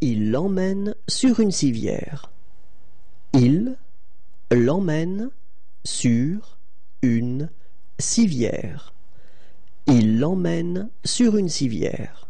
Il l'emmène sur une civière. Il l'emmène sur une civière. Il l'emmène sur une civière.